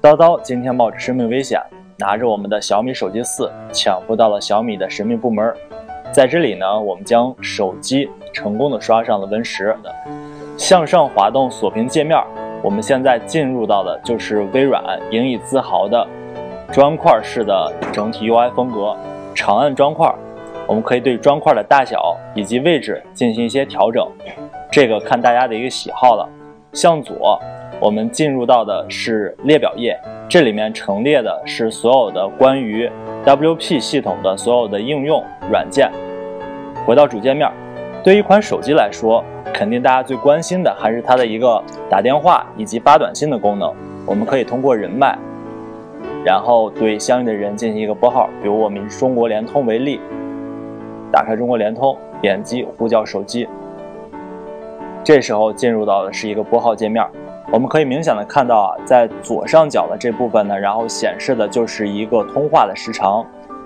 叨叨今天冒着生命危险，拿着我们的小米手机四抢不到了小米的神秘部门。在这里呢，我们将手机成功的刷上了 Win 十。向上滑动锁屏界面，我们现在进入到的就是微软引以自豪的砖块式的整体 UI 风格。长按砖块，我们可以对砖块的大小以及位置进行一些调整，这个看大家的一个喜好了。向左。我们进入到的是列表页，这里面陈列的是所有的关于 WP 系统的所有的应用软件。回到主界面，对于一款手机来说，肯定大家最关心的还是它的一个打电话以及发短信的功能。我们可以通过人脉，然后对相应的人进行一个拨号，比如我们以中国联通为例，打开中国联通，点击呼叫手机，这时候进入到的是一个拨号界面。我们可以明显的看到啊，在左上角的这部分呢，然后显示的就是一个通话的时长，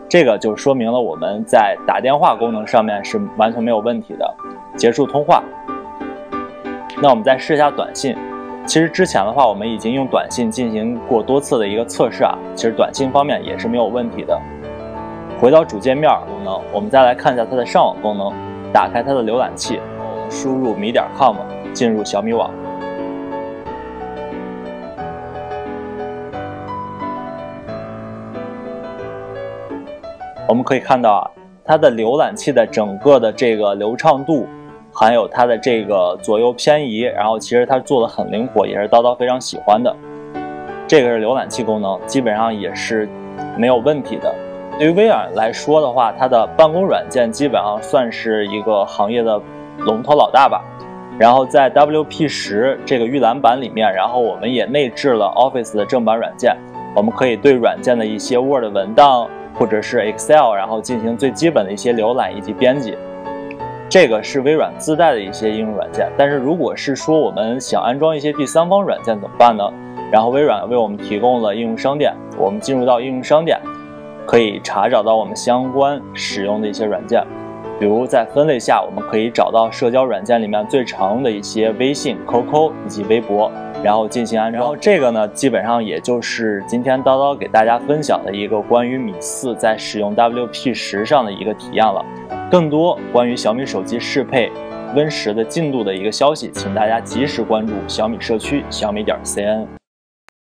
这个就说明了我们在打电话功能上面是完全没有问题的。结束通话。那我们再试一下短信，其实之前的话我们已经用短信进行过多次的一个测试啊，其实短信方面也是没有问题的。回到主界面功能，我们再来看一下它的上网功能，打开它的浏览器，输入米点 com 进入小米网。我们可以看到啊，它的浏览器的整个的这个流畅度，还有它的这个左右偏移，然后其实它做的很灵活，也是叨叨非常喜欢的。这个是浏览器功能，基本上也是没有问题的。对于微软来说的话，它的办公软件基本上算是一个行业的龙头老大吧。然后在 WP 十这个预览版里面，然后我们也内置了 Office 的正版软件，我们可以对软件的一些 Word 文档。或者是 Excel，然后进行最基本的一些浏览以及编辑，这个是微软自带的一些应用软件。但是如果是说我们想安装一些第三方软件怎么办呢？然后微软为我们提供了应用商店，我们进入到应用商店，可以查找到我们相关使用的一些软件。比如在分类下，我们可以找到社交软件里面最常用的一些微信、QQ 以及微博。然后进行安装，然后这个呢，基本上也就是今天叨叨给大家分享的一个关于米四在使用 WP 十上的一个体验了。更多关于小米手机适配 Win 十的进度的一个消息，请大家及时关注小米社区小米点 cn。